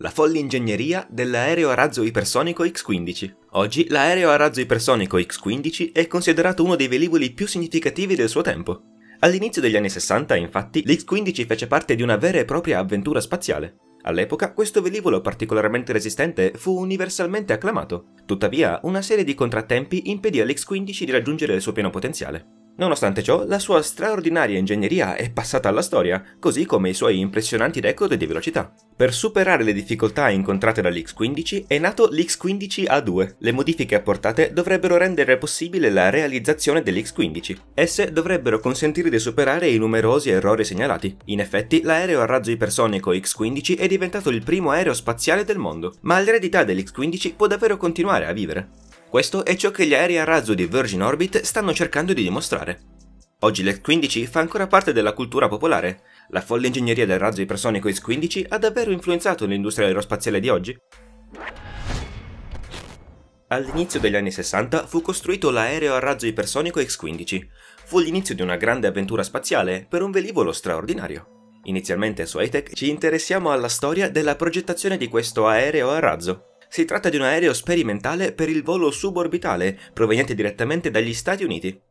La folle ingegneria dell'aereo a razzo ipersonico X-15. Oggi l'aereo a razzo ipersonico X-15 è considerato uno dei velivoli più significativi del suo tempo. All'inizio degli anni 60, infatti, l'X-15 fece parte di una vera e propria avventura spaziale. All'epoca questo velivolo particolarmente resistente fu universalmente acclamato. Tuttavia, una serie di contrattempi impedì all'X-15 di raggiungere il suo pieno potenziale. Nonostante ciò, la sua straordinaria ingegneria è passata alla storia, così come i suoi impressionanti record di velocità. Per superare le difficoltà incontrate dall'X-15 è nato l'X-15A2. Le modifiche apportate dovrebbero rendere possibile la realizzazione dell'X-15. Esse dovrebbero consentire di superare i numerosi errori segnalati. In effetti, l'aereo a razzo ipersonico X-15 è diventato il primo aereo spaziale del mondo, ma l'eredità dell'X-15 può davvero continuare a vivere. Questo è ciò che gli aerei a razzo di Virgin Orbit stanno cercando di dimostrare. Oggi l'X-15 fa ancora parte della cultura popolare. La folle ingegneria del razzo ipersonico X-15 ha davvero influenzato l'industria aerospaziale di oggi? All'inizio degli anni 60 fu costruito l'aereo a razzo ipersonico X-15. Fu l'inizio di una grande avventura spaziale per un velivolo straordinario. Inizialmente su ITEC ci interessiamo alla storia della progettazione di questo aereo a razzo. Si tratta di un aereo sperimentale per il volo suborbitale proveniente direttamente dagli Stati Uniti.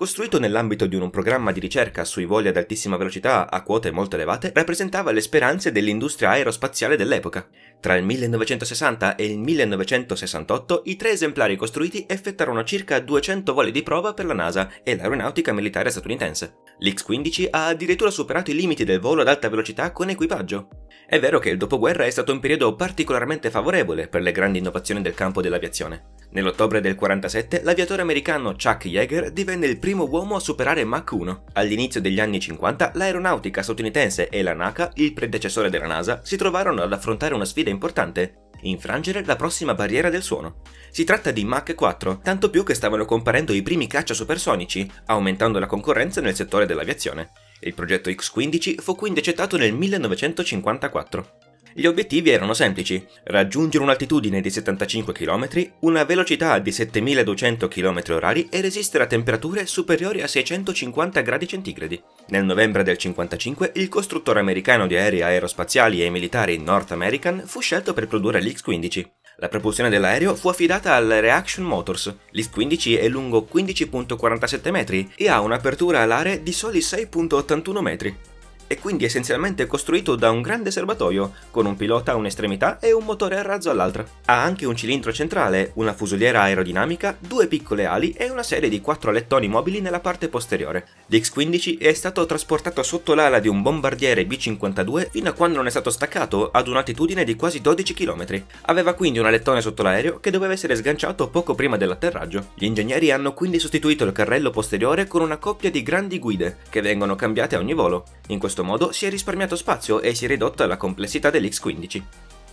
Costruito nell'ambito di un programma di ricerca sui voli ad altissima velocità a quote molto elevate, rappresentava le speranze dell'industria aerospaziale dell'epoca. Tra il 1960 e il 1968 i tre esemplari costruiti effettuarono circa 200 voli di prova per la NASA e l'aeronautica militare statunitense. L'X-15 ha addirittura superato i limiti del volo ad alta velocità con equipaggio. È vero che il dopoguerra è stato un periodo particolarmente favorevole per le grandi innovazioni del campo dell'aviazione. Nell'ottobre del 47 l'aviatore americano Chuck Yeager divenne il primo uomo a superare Mach 1. All'inizio degli anni 50 l'aeronautica statunitense e la NACA, il predecessore della NASA, si trovarono ad affrontare una sfida importante, infrangere la prossima barriera del suono. Si tratta di Mach 4, tanto più che stavano comparendo i primi caccia supersonici, aumentando la concorrenza nel settore dell'aviazione. Il progetto X-15 fu quindi accettato nel 1954. Gli obiettivi erano semplici, raggiungere un'altitudine di 75 km, una velocità di 7200 km/h e resistere a temperature superiori a 650 gradi centigradi. Nel novembre del 55 il costruttore americano di aerei aerospaziali e militari North American fu scelto per produrre l'X-15. La propulsione dell'aereo fu affidata al Reaction Motors. L'X-15 è lungo 15.47 metri e ha un'apertura alare di soli 6.81 metri è quindi essenzialmente costruito da un grande serbatoio, con un pilota a un'estremità e un motore a razzo all'altra. Ha anche un cilindro centrale, una fusoliera aerodinamica, due piccole ali e una serie di quattro alettoni mobili nella parte posteriore. L'X-15 è stato trasportato sotto l'ala di un bombardiere B-52 fino a quando non è stato staccato ad un'altitudine di quasi 12 km. Aveva quindi un alettone sotto l'aereo che doveva essere sganciato poco prima dell'atterraggio. Gli ingegneri hanno quindi sostituito il carrello posteriore con una coppia di grandi guide, che vengono cambiate a ogni volo. In questo questo modo si è risparmiato spazio e si è ridotta la complessità dell'X-15.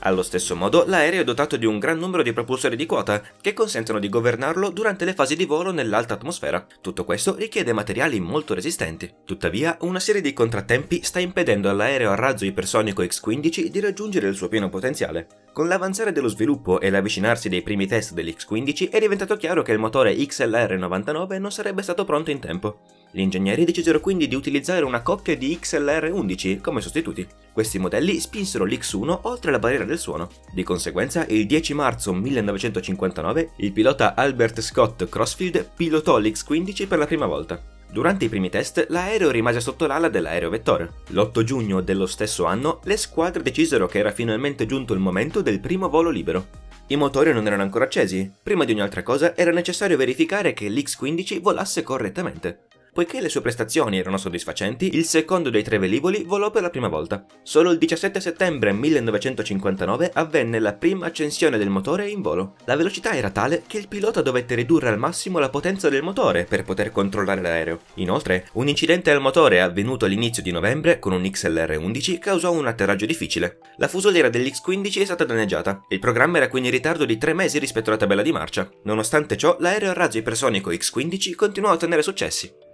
Allo stesso modo, l'aereo è dotato di un gran numero di propulsori di quota che consentono di governarlo durante le fasi di volo nell'alta atmosfera. Tutto questo richiede materiali molto resistenti. Tuttavia, una serie di contrattempi sta impedendo all'aereo a razzo ipersonico X-15 di raggiungere il suo pieno potenziale. Con l'avanzare dello sviluppo e l'avvicinarsi dei primi test dell'X-15 è diventato chiaro che il motore XLR-99 non sarebbe stato pronto in tempo. Gli ingegneri decisero quindi di utilizzare una coppia di XLR-11 come sostituti. Questi modelli spinsero l'X1 oltre la barriera del suono. Di conseguenza, il 10 marzo 1959, il pilota Albert Scott Crossfield pilotò l'X15 per la prima volta. Durante i primi test, l'aereo rimase sotto l'ala dell'aereo vettore. L'8 giugno dello stesso anno, le squadre decisero che era finalmente giunto il momento del primo volo libero. I motori non erano ancora accesi. Prima di ogni altra cosa era necessario verificare che l'X-15 volasse correttamente. Poiché le sue prestazioni erano soddisfacenti, il secondo dei tre velivoli volò per la prima volta. Solo il 17 settembre 1959 avvenne la prima accensione del motore in volo. La velocità era tale che il pilota dovette ridurre al massimo la potenza del motore per poter controllare l'aereo. Inoltre, un incidente al motore avvenuto all'inizio di novembre con un XLR-11 causò un atterraggio difficile. La fusoliera dell'X-15 è stata danneggiata. Il programma era quindi in ritardo di tre mesi rispetto alla tabella di marcia. Nonostante ciò, l'aereo a razzo ipersonico X-15 continuò a ottenere successi.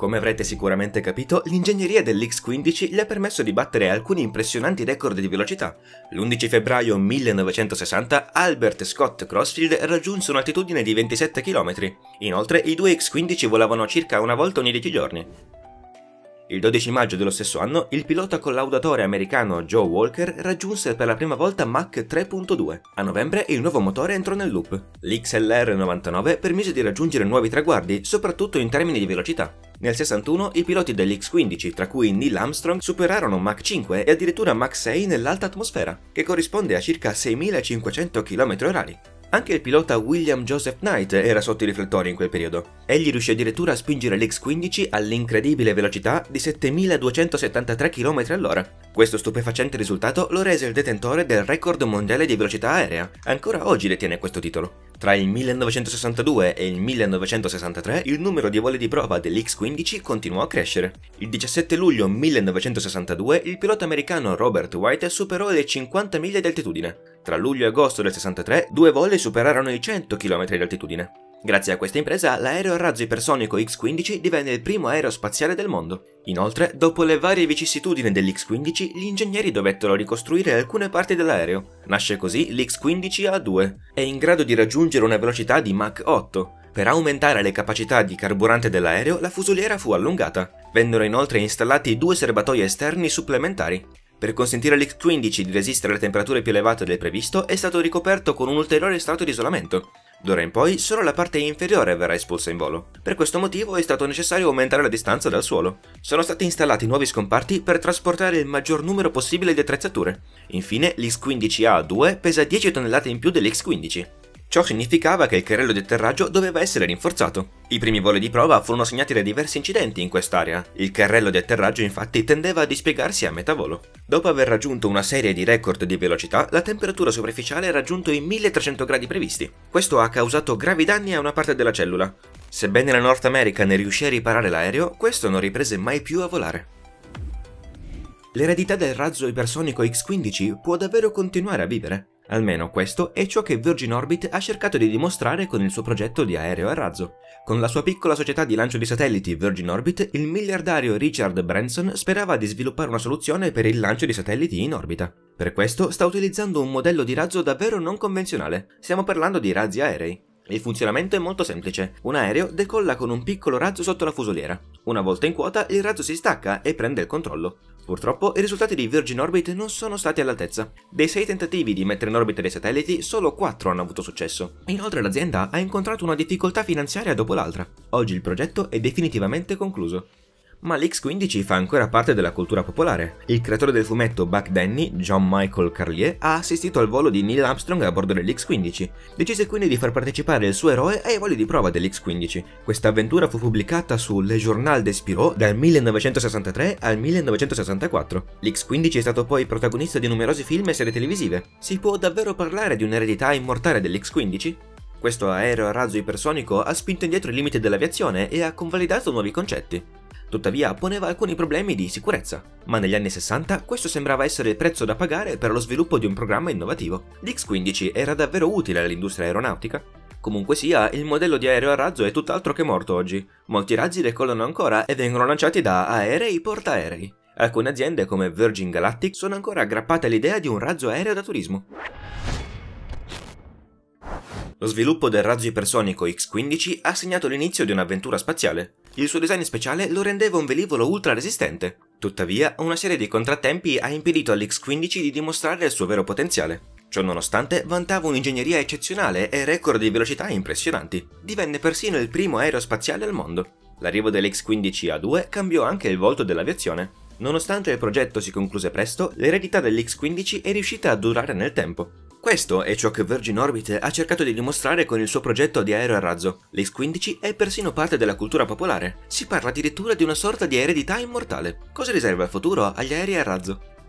Come avrete sicuramente capito, l'ingegneria dell'X-15 gli ha permesso di battere alcuni impressionanti record di velocità. L'11 febbraio 1960 Albert Scott Crossfield raggiunse un'altitudine di 27 km. Inoltre i due X-15 volavano circa una volta ogni 10 giorni. Il 12 maggio dello stesso anno, il pilota collaudatore americano Joe Walker raggiunse per la prima volta Mach 3.2. A novembre il nuovo motore entrò nel loop. L'XLR 99 permise di raggiungere nuovi traguardi, soprattutto in termini di velocità. Nel 61 i piloti dell'X-15, tra cui Neil Armstrong, superarono Mach 5 e addirittura Mach 6 nell'alta atmosfera, che corrisponde a circa 6500 km/h. Anche il pilota William Joseph Knight era sotto i riflettori in quel periodo. Egli riuscì addirittura a spingere l'X-15 all'incredibile velocità di 7273 km all'ora. Questo stupefacente risultato lo rese il detentore del record mondiale di velocità aerea. Ancora oggi detiene questo titolo. Tra il 1962 e il 1963 il numero di voli di prova dell'X-15 continuò a crescere. Il 17 luglio 1962 il pilota americano Robert White superò le 50 miglia di altitudine. Tra luglio e agosto del 63 due voli superarono i 100 km di altitudine. Grazie a questa impresa, l'aereo a razzo ipersonico X-15 divenne il primo aereo spaziale del mondo. Inoltre, dopo le varie vicissitudini dell'X-15, gli ingegneri dovettero ricostruire alcune parti dell'aereo. Nasce così l'X-15A2, è in grado di raggiungere una velocità di Mach 8. Per aumentare le capacità di carburante dell'aereo, la fusoliera fu allungata. Vennero inoltre installati due serbatoi esterni supplementari. Per consentire all'X-15 di resistere alle temperature più elevate del previsto, è stato ricoperto con un ulteriore strato di isolamento. D'ora in poi solo la parte inferiore verrà espulsa in volo. Per questo motivo è stato necessario aumentare la distanza dal suolo. Sono stati installati nuovi scomparti per trasportare il maggior numero possibile di attrezzature. Infine, l'X-15A2 pesa 10 tonnellate in più dell'X-15. Ciò significava che il carrello di atterraggio doveva essere rinforzato. I primi voli di prova furono segnati da diversi incidenti in quest'area. Il carrello di atterraggio infatti tendeva a dispiegarsi a metà volo. Dopo aver raggiunto una serie di record di velocità, la temperatura superficiale ha raggiunto i 1300 gradi previsti. Questo ha causato gravi danni a una parte della cellula. Sebbene la North America ne riuscì a riparare l'aereo, questo non riprese mai più a volare. L'eredità del razzo ipersonico X-15 può davvero continuare a vivere. Almeno questo è ciò che Virgin Orbit ha cercato di dimostrare con il suo progetto di aereo a razzo. Con la sua piccola società di lancio di satelliti Virgin Orbit, il miliardario Richard Branson sperava di sviluppare una soluzione per il lancio di satelliti in orbita. Per questo sta utilizzando un modello di razzo davvero non convenzionale. Stiamo parlando di razzi aerei. Il funzionamento è molto semplice. Un aereo decolla con un piccolo razzo sotto la fusoliera. Una volta in quota, il razzo si stacca e prende il controllo. Purtroppo i risultati di Virgin Orbit non sono stati all'altezza. Dei sei tentativi di mettere in orbita dei satelliti, solo quattro hanno avuto successo. Inoltre l'azienda ha incontrato una difficoltà finanziaria dopo l'altra. Oggi il progetto è definitivamente concluso ma l'X-15 fa ancora parte della cultura popolare. Il creatore del fumetto Buck Danny, John Michael Carlier, ha assistito al volo di Neil Armstrong a bordo dell'X-15. Decise quindi di far partecipare il suo eroe ai voli di prova dell'X-15. Questa avventura fu pubblicata su Le Journal des Spirou dal 1963 al 1964. L'X-15 è stato poi protagonista di numerosi film e serie televisive. Si può davvero parlare di un'eredità immortale dell'X-15? Questo aereo a razzo ipersonico ha spinto indietro i limiti dell'aviazione e ha convalidato nuovi concetti. Tuttavia poneva alcuni problemi di sicurezza, ma negli anni 60 questo sembrava essere il prezzo da pagare per lo sviluppo di un programma innovativo. L'X-15 era davvero utile all'industria aeronautica? Comunque sia, il modello di aereo a razzo è tutt'altro che morto oggi. Molti razzi decollano ancora e vengono lanciati da aerei portaerei. Alcune aziende come Virgin Galactic sono ancora aggrappate all'idea di un razzo aereo da turismo. Lo sviluppo del razzo ipersonico X-15 ha segnato l'inizio di un'avventura spaziale. Il suo design speciale lo rendeva un velivolo ultra resistente. Tuttavia, una serie di contrattempi ha impedito all'X-15 di dimostrare il suo vero potenziale. Ciò nonostante, vantava un'ingegneria eccezionale e record di velocità impressionanti. Divenne persino il primo aereo spaziale al mondo. L'arrivo dell'X-15A2 cambiò anche il volto dell'aviazione. Nonostante il progetto si concluse presto, l'eredità dell'X-15 è riuscita a durare nel tempo. Questo è ciò che Virgin Orbit ha cercato di dimostrare con il suo progetto di aereo a razzo. L'X-15 è persino parte della cultura popolare. Si parla addirittura di una sorta di eredità immortale. Cosa riserva il futuro agli aerei a razzo?